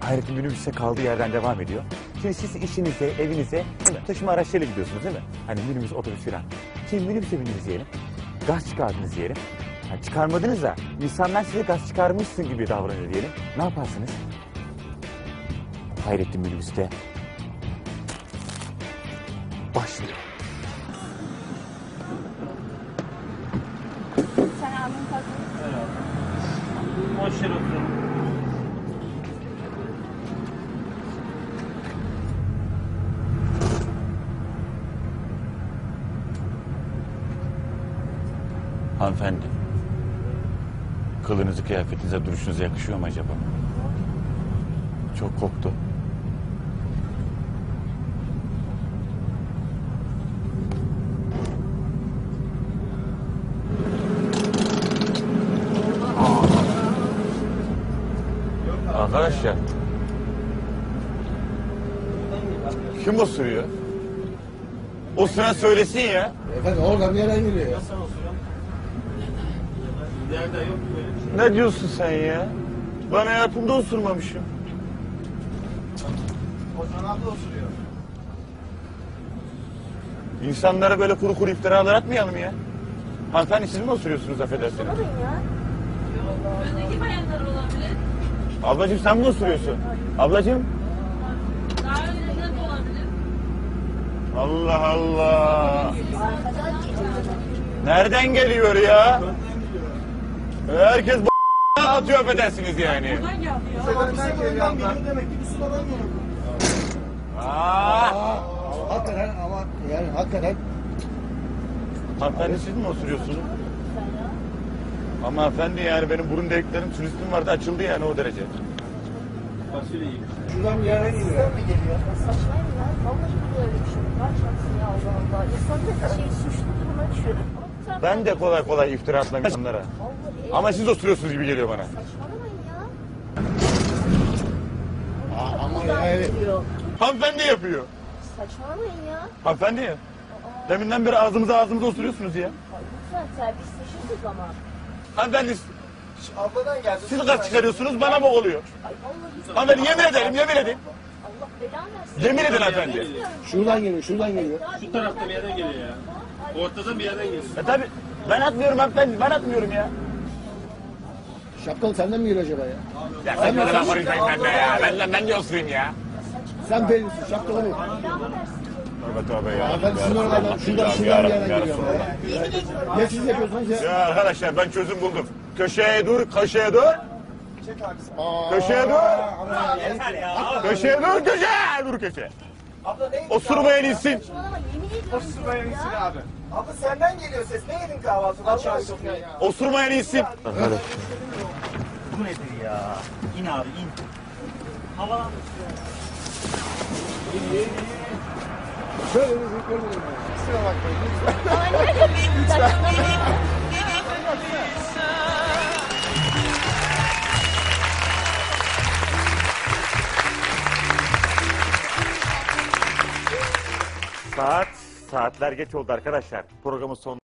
Hayrettin minibüse kaldığı yerden devam ediyor. Şimdi siz işinize, evinize değil mi? taşıma araçlarıyla gidiyorsunuz değil mi? Hani minibüs, otobüs falan. Şimdi minibüse bindiniz diyelim. Gaz çıkardınız diyelim. Ha, çıkarmadınız da insanlar size gaz çıkarmışsın gibi davranıyor diyelim. Ne yaparsınız? Hayrettin minibüste başlıyor. Sen abinin kalkın. Boş yere oturalım. Hanımefendi. Kılınızı, kıyafetinize, duruşunuza yakışıyor mu acaba? Çok koktu. Arkadaşlar. Kim osuruyor? O sıra söylesin ya. Efendim oradan bir yerden geliyor ya. Sen osuruyorsun. Nerede yok böyle bir şey. Ne diyorsun sen ya? Ben hayatımda osurmamışım. O çanakta osuruyor. İnsanlara böyle kuru kuru iftiralar atmayalım ya. Hanımefendi siz mi osuruyorsunuz affedersiniz? Sorun ya. Öndeki bayanlar olabilir. Ablacığım sen mi osuruyorsun? Ablacığım. Daha önünden de olabilir. Allah Allah. Nereden geliyor ya? Herkes b- atıyor affedersiniz yani. Buradan geldi ya. Sevenler geliyor demek ki bir sudadan geliyor. Aa! Hakikaten ama yani hakikaten Hanımefendi siz mi osuruyorsunuz? Ama efendi yani benim burun deliklerim turistim vardı açıldı yani o derece. Şuradan bir yerden geliyor. Saçmayın ya. Vallahi bu böyle bir şey. Var şansı ya Allah Allah. İnsan da şey suçlu duruma düşüyor. Ama taraftan- Ben de kolay kolay iftira atmam insanlara. Ama siz osuruyorsunuz gibi geliyor bana. Saçmalamayın ya. Ama Buradan yani. Hanımefendi yapıyor. Saçmalamayın ya. Hanımefendi ya. Deminden beri ağzımıza ağzımıza osuruyorsunuz ya. Ay, Lütfen terbiyesizleşirsiniz ama. Hanımefendi Abladan geldi. siz kaç çıkarıyorsunuz bana mı oluyor? Ay vallahi. Hanımefendi yemin ederim yemin edin. Allah belanı versin. Yemin edin hanımefendi. şuradan geliyor, şuradan geliyor. Şu tarafta bir yerden geliyor ya. Ortadan bir yerden geliyor. E tabi ben atmıyorum hanımefendi ben atmıyorum ya. Şapkalı senden mi geliyor acaba ya? Ya sen ne kadar konuşayım ben de ya. Ben, ben de osurayım ya. Sen bellisin, şapkalı mı? Tövbe tövbe ya. Ben sizin oralardan, şuradan, şuradan bir yerden geliyorum. ya. Ne siz yapıyorsunuz ya? Ya arkadaşlar ben çözüm buldum. Köşeye dur, köşeye dur. Köşeye dur. Köşeye dur, köşeye dur köşeye. Osurmayan insin. Osurmayan ya. insin abi. Abla senden geliyor ses. Ne yedin kahvaltıda? Allah aşkına ya. Osurmayan insin. Bu nedir ya? İn abi in. Hava Şöyle bir görmedim. Kusura bakmayın. Saçmalamayın. Saat, saatler geç oldu arkadaşlar. Programın son